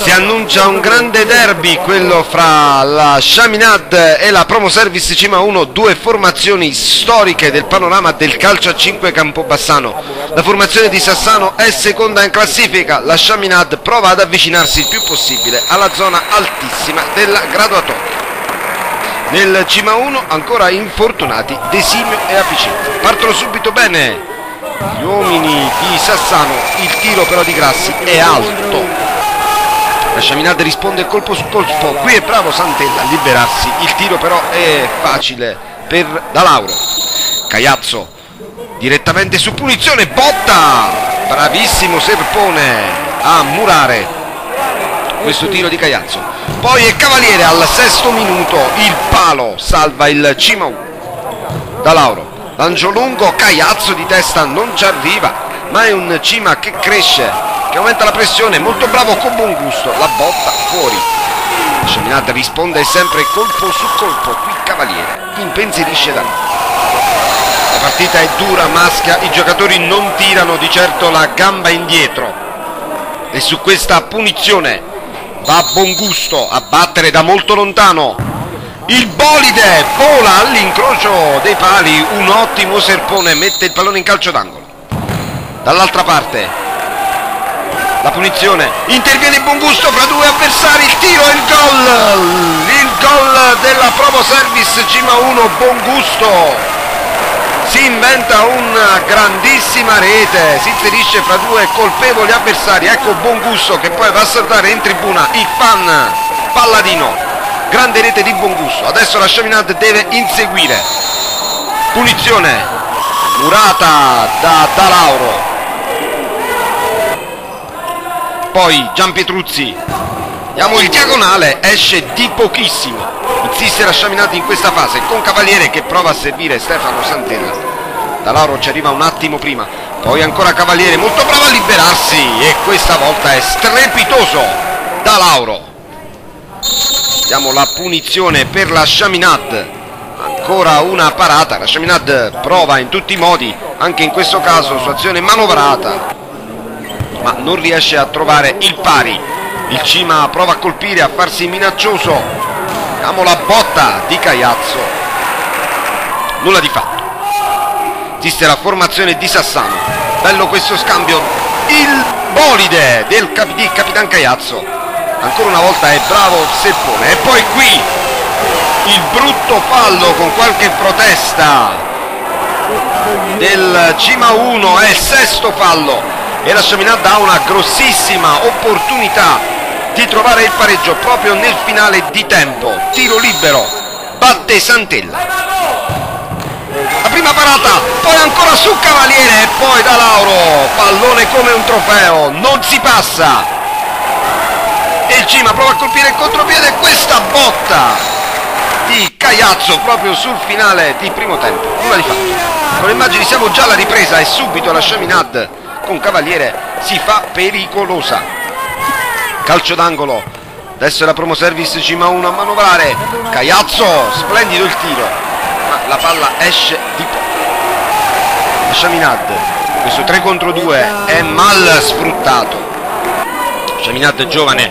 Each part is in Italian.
Si annuncia un grande derby, quello fra la Chaminade e la Promo Service Cima 1, due formazioni storiche del panorama del calcio a 5 Campobassano. La formazione di Sassano è seconda in classifica, la Chaminade prova ad avvicinarsi il più possibile alla zona altissima della graduatoria. Nel Cima 1 ancora infortunati Desimio e Apicenza. Partono subito bene gli uomini di Sassano, il tiro però di Grassi è alto. La Sciaminade risponde colpo su colpo, qui è bravo Santella a liberarsi, il tiro però è facile per Dalauro. Caiazzo direttamente su punizione, botta! Bravissimo Serpone a murare questo tiro di Caiazzo. Poi è Cavaliere al sesto minuto, il palo salva il Cima Da Lauro. Lancio lungo, Caiazzo di testa non ci arriva, ma è un Cima che cresce, che aumenta la pressione, molto bravo con buon gusto, la botta fuori. Sceminata risponde sempre colpo su colpo, qui Cavaliere impensierisce da La partita è dura, maschia, i giocatori non tirano di certo la gamba indietro. E su questa punizione va a buon gusto a battere da molto lontano il bolide vola all'incrocio dei pali, un ottimo serpone mette il pallone in calcio d'angolo. Dall'altra parte la punizione, interviene in buon gusto fra due avversari, il tiro e il gol, il gol della Provo Service Cima 1, buon gusto, si inventa una grandissima rete, si inserisce fra due colpevoli avversari, ecco buon gusto che poi va a saltare in tribuna il fan Palladino. Grande rete di buon gusto. Adesso la Chaminade deve inseguire. Punizione. Murata da Dalauro poi Gian Pietruzzi diamo il diagonale esce di pochissimo. Insiste la Chaminade in questa fase. Con Cavaliere che prova a servire Stefano Santella. Dalauro ci arriva un attimo prima. Poi ancora Cavaliere molto bravo a liberarsi. E questa volta è strepitoso Dalauro Diamo la punizione per la Chaminade. Ancora una parata. La Chaminade prova in tutti i modi, anche in questo caso, su azione manovrata. Ma non riesce a trovare il pari. Il Cima prova a colpire, a farsi minaccioso. Diamo la botta di Caiazzo. Nulla di fatto. Esiste la formazione di Sassano. Bello questo scambio. Il bolide del cap- di Capitan Caiazzo ancora una volta è bravo Seppone e poi qui il brutto fallo con qualche protesta del Cima 1 è sesto fallo e la Chaminade ha una grossissima opportunità di trovare il pareggio proprio nel finale di tempo. Tiro libero. Batte Santella. La prima parata poi ancora su Cavaliere e poi da Lauro. Pallone come un trofeo non si passa. E il Cima prova a colpire il contropiede questa botta di Caiazzo proprio sul finale di primo tempo. Nulla di fatto con le immagini siamo già alla ripresa e subito la Chaminade con Cavaliere si fa pericolosa. Calcio d'angolo. Adesso la promo service Cima 1 a manovrare. Caiazzo splendido il tiro. Ma la palla esce di poco la Chaminade questo 3 contro 2 è mal sfruttato. Chaminade giovane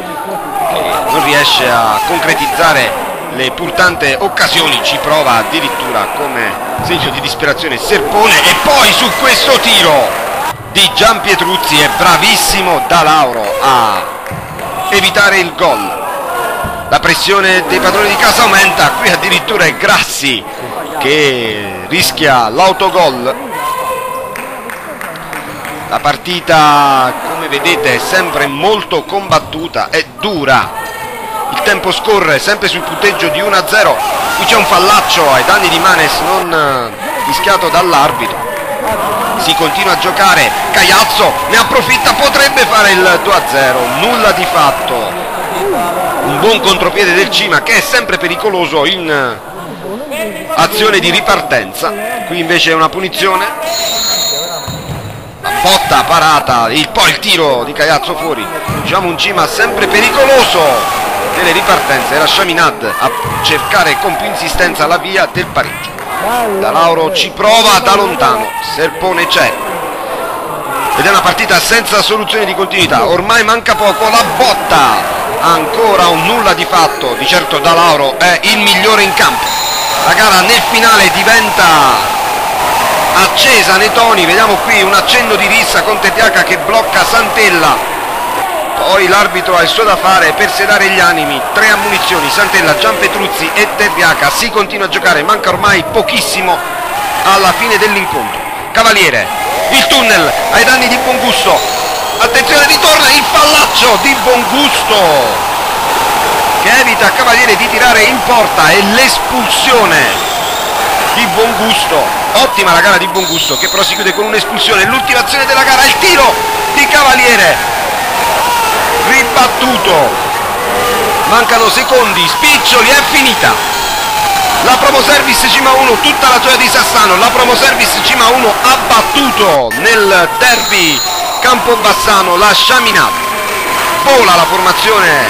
non riesce a concretizzare le pur tante occasioni, ci prova addirittura come segno di disperazione Serpone e poi su questo tiro di Gian Pietruzzi è bravissimo da Lauro a evitare il gol. La pressione dei padroni di casa aumenta, qui addirittura è Grassi che rischia l'autogol. La partita, come vedete, è sempre molto combattuta, è dura il tempo scorre sempre sul punteggio di 1-0 qui c'è un fallaccio ai danni di Manes non eh, rischiato dall'arbitro si continua a giocare. Caiazzo ne approfitta potrebbe fare il 2-0 nulla di fatto. Un buon contropiede del Cima che è sempre pericoloso in eh, azione di ripartenza. Qui invece è una punizione. Botta parata il, poi il tiro di Caiazzo fuori. Diciamo un Cima sempre pericoloso delle ripartenze. Era Chaminad a cercare con più insistenza la via del pareggio da Lauro ci prova da lontano Serpone c'è. Ed è una partita senza soluzione di continuità. Ormai manca poco la botta. Ancora un nulla di fatto, di certo Da Lauro è il migliore in campo. La gara nel finale diventa accesa. Nei toni, vediamo qui un accenno di rissa con Tetiaca che blocca Santella. Poi l'arbitro ha il suo da fare per sedare gli animi, tre ammunizioni, Santella, Gianpetruzzi e Tetiaca, si continua a giocare, manca ormai pochissimo alla fine dell'incontro. Cavaliere, il tunnel ai danni di Bongusto, attenzione ritorna il fallaccio di Bongusto che evita a Cavaliere di tirare in porta e l'espulsione di buon gusto ottima la gara di buon gusto che però si chiude con un'espulsione. L'ultima azione della gara il tiro di Cavaliere ribattuto. Mancano secondi spiccioli è finita. La promo service Cima 1 tutta la gioia di Sassano la promo service Cima 1 ha battuto nel derby Campobassano la Chaminat vola la formazione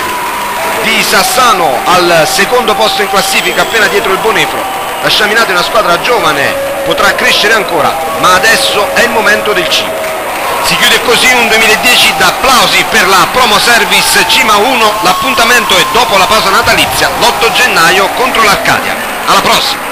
di Sassano al secondo posto in classifica appena dietro il Bonefro. La Chaminade è una squadra giovane potrà crescere ancora ma adesso è il momento del cibo si chiude così un 2010 da applausi per la promo service Cima 1 l'appuntamento è dopo la pausa natalizia l'8 gennaio contro l'Arcadia. Alla prossima